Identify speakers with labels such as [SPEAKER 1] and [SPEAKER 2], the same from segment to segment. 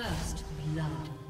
[SPEAKER 1] First blood.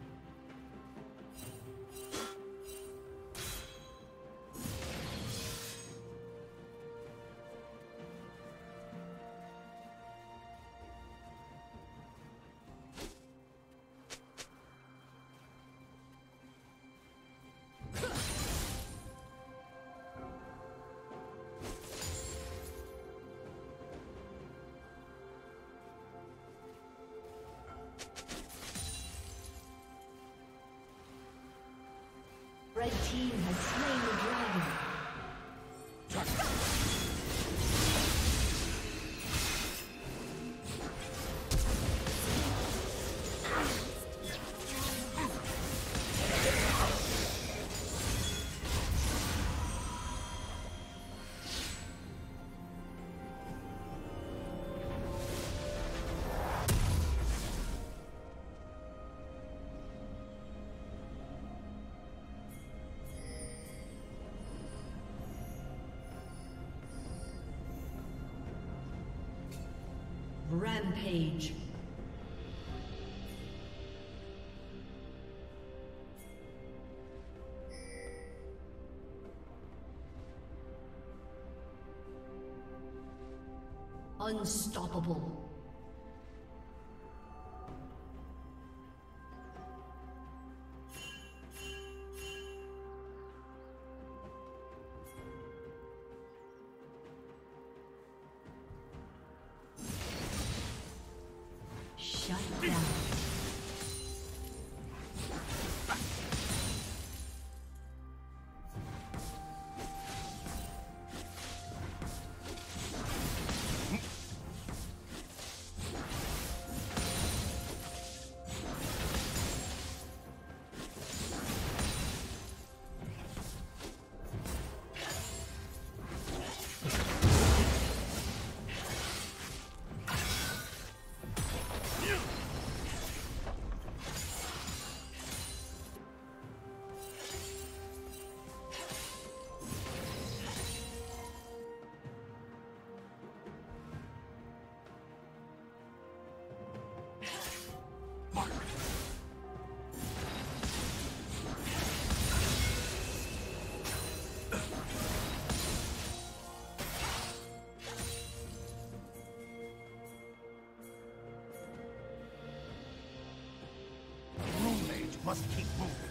[SPEAKER 1] Red team has Rampage. Unstoppable. Shut down.
[SPEAKER 2] Must keep moving.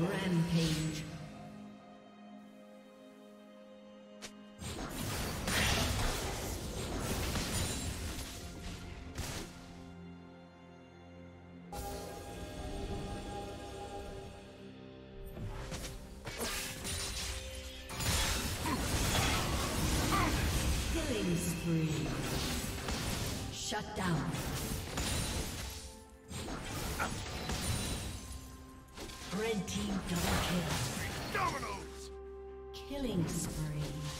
[SPEAKER 1] Rampage. Killing spree.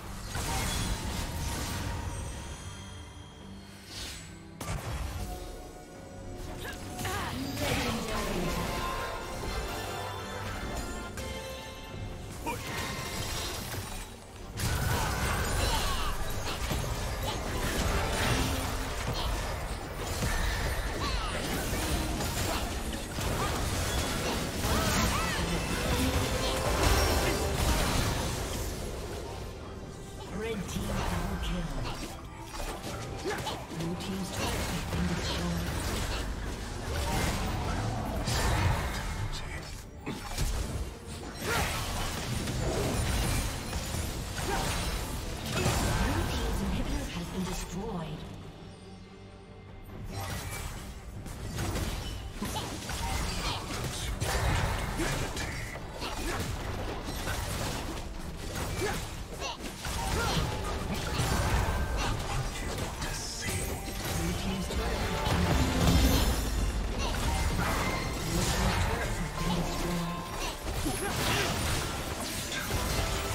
[SPEAKER 1] Team's turret